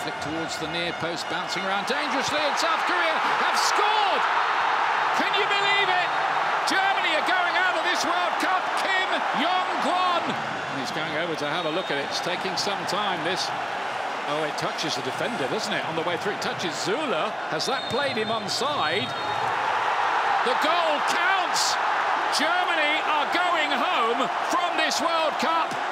Flick towards the near post, bouncing around dangerously, and South Korea have scored! Can you believe it? Germany are going out of this World Cup. Kim Younggwon. He's going over to have a look at it. It's taking some time, this. Oh, it touches the defender, doesn't it, on the way through? It touches Süle. Has that played him onside? The goal counts! Germany are going home from this World Cup.